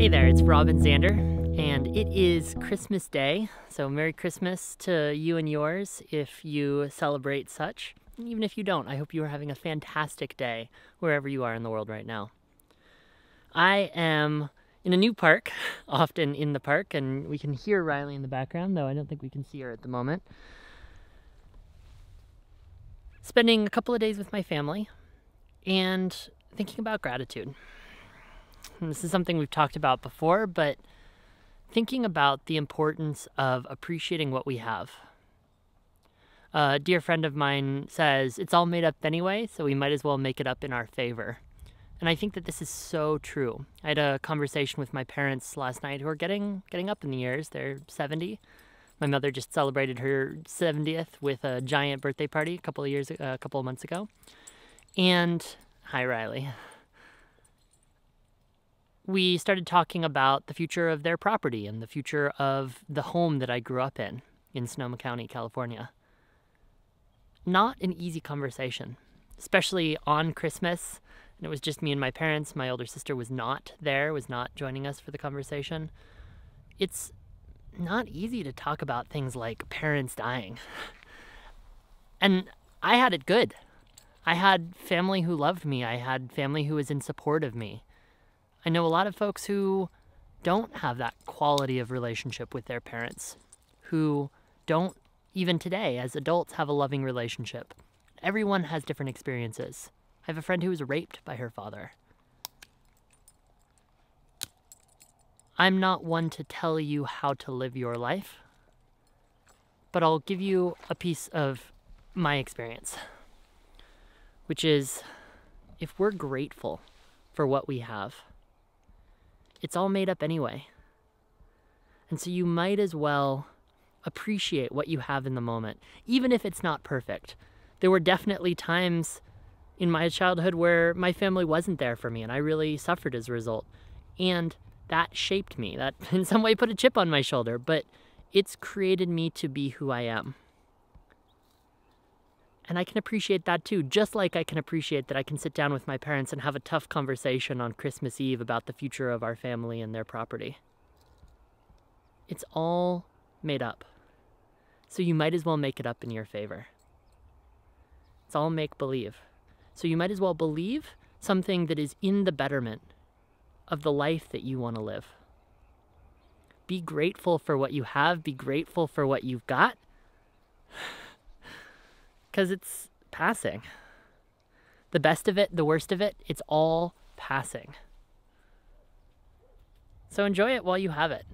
Hey there, it's Robin Zander, and it is Christmas Day. So, Merry Christmas to you and yours if you celebrate such. Even if you don't, I hope you are having a fantastic day wherever you are in the world right now. I am in a new park, often in the park, and we can hear Riley in the background, though I don't think we can see her at the moment. Spending a couple of days with my family and thinking about gratitude. And this is something we've talked about before, but thinking about the importance of appreciating what we have. A dear friend of mine says, It's all made up anyway, so we might as well make it up in our favor. And I think that this is so true. I had a conversation with my parents last night who are getting getting up in the years. They're 70. My mother just celebrated her 70th with a giant birthday party a couple of years a couple of months ago. And hi Riley. We started talking about the future of their property and the future of the home that I grew up in in Sonoma County, California. Not an easy conversation, especially on Christmas and it was just me and my parents. My older sister was not there, was not joining us for the conversation. It's not easy to talk about things like parents dying. And I had it good. I had family who loved me, I had family who was in support of me. I know a lot of folks who don't have that quality of relationship with their parents, who don't, even today, as adults, have a loving relationship. Everyone has different experiences. I have a friend who was raped by her father. I'm not one to tell you how to live your life, but I'll give you a piece of my experience, which is if we're grateful for what we have, it's all made up anyway. And so you might as well appreciate what you have in the moment, even if it's not perfect. There were definitely times in my childhood where my family wasn't there for me and I really suffered as a result. And that shaped me. That in some way put a chip on my shoulder, but it's created me to be who I am. And I can appreciate that too, just like I can appreciate that I can sit down with my parents and have a tough conversation on Christmas Eve about the future of our family and their property. It's all made up. So you might as well make it up in your favor. It's all make believe. So you might as well believe something that is in the betterment of the life that you want to live. Be grateful for what you have, be grateful for what you've got, because it's passing. The best of it, the worst of it, it's all passing. So enjoy it while you have it.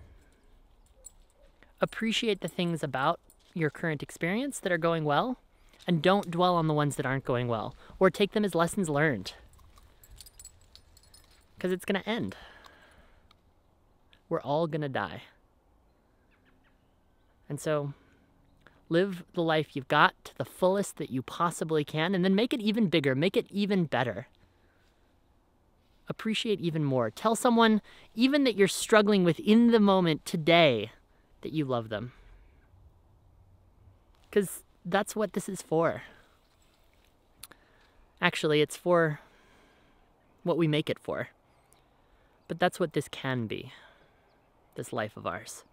Appreciate the things about your current experience that are going well and don't dwell on the ones that aren't going well or take them as lessons learned because it's going to end. We're all going to die. And so live the life you've got to the fullest that you possibly can and then make it even bigger, make it even better. Appreciate even more. Tell someone, even that you're struggling with in the moment today, that you love them. Because that's what this is for. Actually, it's for what we make it for. But that's what this can be this life of ours.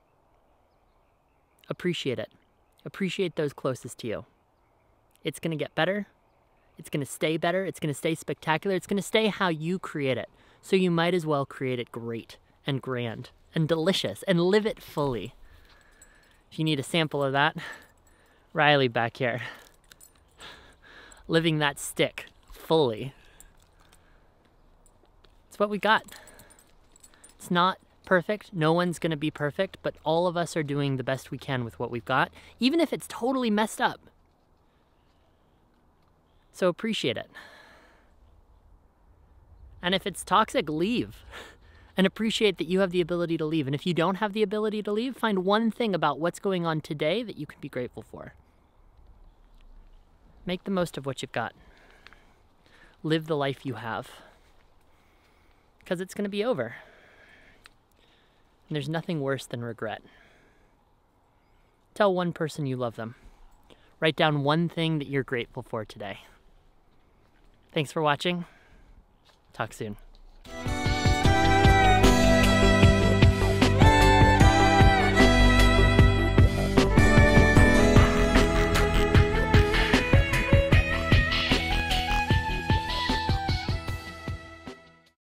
Appreciate it. Appreciate those closest to you. It's going to get better. It's going to stay better. It's going to stay spectacular. It's going to stay how you create it. So you might as well create it great and grand and delicious and live it fully. If you need a sample of that, Riley back here. Living that stick fully. It's what we got. It's not perfect. No one's going to be perfect, but all of us are doing the best we can with what we've got, even if it's totally messed up. So appreciate it. And if it's toxic, leave. And appreciate that you have the ability to leave. And if you don't have the ability to leave, find one thing about what's going on today that you can be grateful for. Make the most of what you've got. Live the life you have. Because it's going to be over. And there's nothing worse than regret. Tell one person you love them. Write down one thing that you're grateful for today. Thanks for watching. Talk soon.